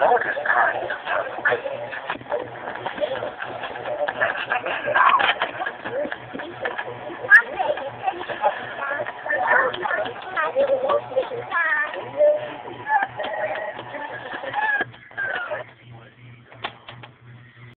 loudest kind of tongue. Let's begin now.